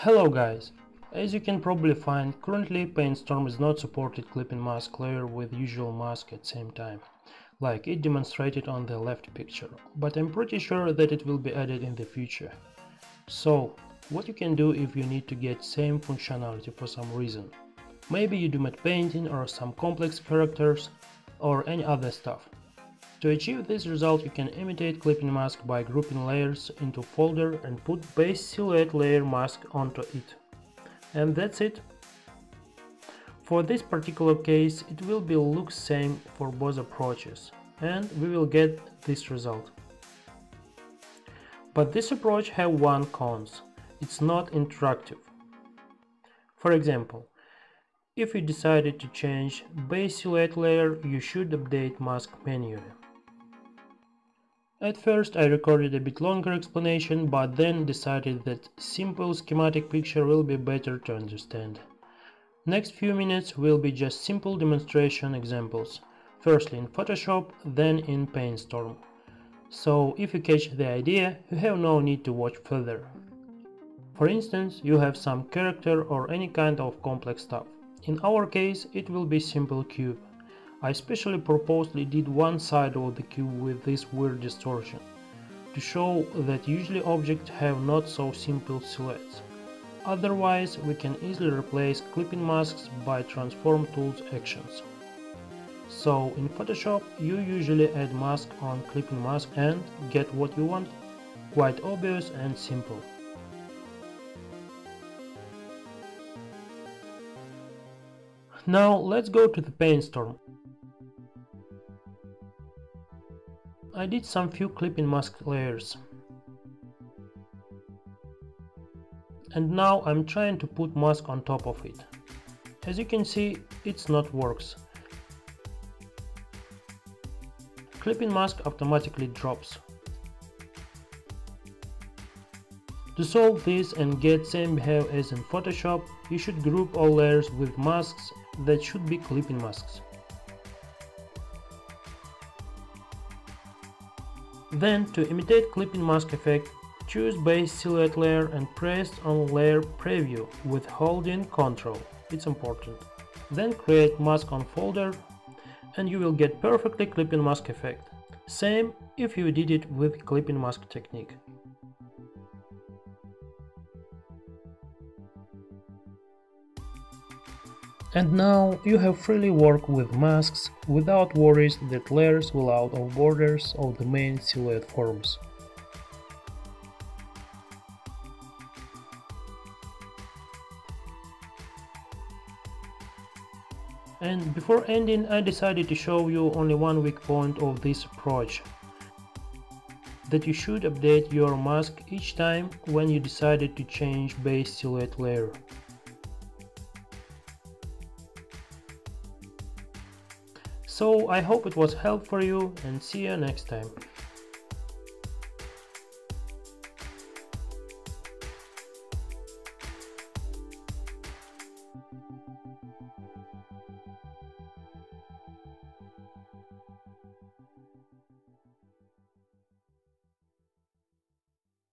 Hello guys! As you can probably find, currently PaintStorm is not supported clipping mask layer with usual mask at same time, like it demonstrated on the left picture, but I'm pretty sure that it will be added in the future. So, what you can do if you need to get same functionality for some reason. Maybe you do matte painting or some complex characters or any other stuff. To achieve this result you can imitate clipping mask by grouping layers into folder and put base silhouette layer mask onto it. And that's it. For this particular case it will be look same for both approaches and we will get this result. But this approach have one cons. It's not interactive. For example, if you decided to change base silhouette layer, you should update mask manually. At first I recorded a bit longer explanation, but then decided that simple schematic picture will be better to understand. Next few minutes will be just simple demonstration examples, firstly in Photoshop, then in PaintStorm. So if you catch the idea, you have no need to watch further. For instance, you have some character or any kind of complex stuff. In our case, it will be simple cube. I specially purposely did one side of the cube with this weird distortion, to show that usually objects have not so simple silhouettes. Otherwise, we can easily replace clipping masks by transform tools actions. So in Photoshop, you usually add mask on clipping mask and get what you want. Quite obvious and simple. Now let's go to the PaintStorm. I did some few clipping mask layers. And now I'm trying to put mask on top of it. As you can see, it's not works. Clipping mask automatically drops. To solve this and get same behavior as in Photoshop, you should group all layers with masks that should be clipping masks. Then, to imitate clipping mask effect, choose base silhouette layer and press on layer preview with holding Ctrl, it's important. Then create mask on folder and you will get perfectly clipping mask effect. Same if you did it with clipping mask technique. And now you have freely work with masks without worries that layers will out of borders of the main silhouette forms. And before ending I decided to show you only one weak point of this approach. That you should update your mask each time when you decided to change base silhouette layer. So I hope it was helpful for you and see you next time.